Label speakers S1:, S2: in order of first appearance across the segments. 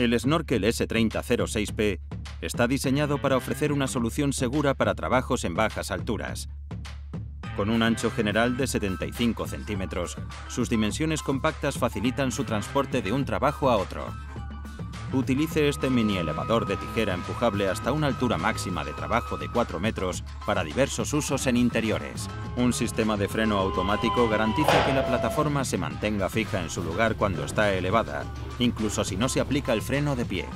S1: El Snorkel S3006P está diseñado para ofrecer una solución segura para trabajos en bajas alturas. Con un ancho general de 75 centímetros, sus dimensiones compactas facilitan su transporte de un trabajo a otro. Utilice este mini elevador de tijera empujable hasta una altura máxima de trabajo de 4 metros para diversos usos en interiores. Un sistema de freno automático garantiza que la plataforma se mantenga fija en su lugar cuando está elevada, incluso si no se aplica el freno de pie.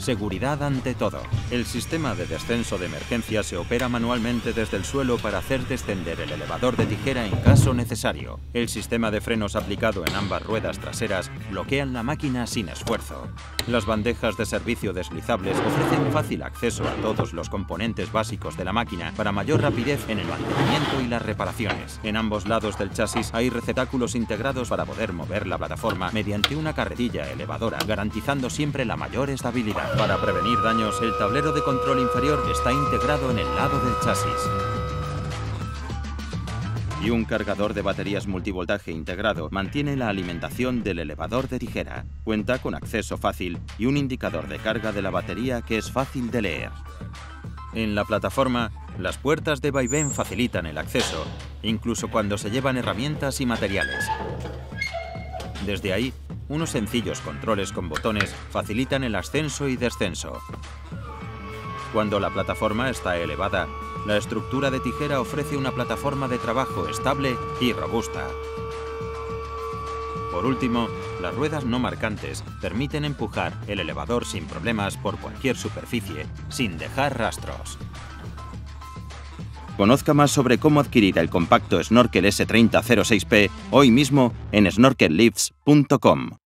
S1: Seguridad ante todo. El sistema de descenso de emergencia se opera manualmente desde el suelo para hacer descender el elevador de tijera en caso necesario. El sistema de frenos aplicado en ambas ruedas traseras bloquean la máquina sin esfuerzo. Las bandejas de servicio deslizables ofrecen fácil acceso a todos los componentes básicos de la máquina para mayor rapidez en el mantenimiento y las reparaciones. En ambos lados del chasis hay receptáculos integrados para poder mover la plataforma mediante una carretilla elevadora, garantizando siempre la mayor estabilidad. Para prevenir daños, el tablero de control inferior está integrado en el lado del chasis. Y un cargador de baterías multivoltaje integrado mantiene la alimentación del elevador de tijera. Cuenta con acceso fácil y un indicador de carga de la batería que es fácil de leer. En la plataforma, las puertas de vaivén facilitan el acceso, incluso cuando se llevan herramientas y materiales. Desde ahí, unos sencillos controles con botones facilitan el ascenso y descenso. Cuando la plataforma está elevada, la estructura de tijera ofrece una plataforma de trabajo estable y robusta. Por último, las ruedas no marcantes permiten empujar el elevador sin problemas por cualquier superficie, sin dejar rastros. Conozca más sobre cómo adquirir el compacto Snorkel S3006P hoy mismo en snorkellifts.com.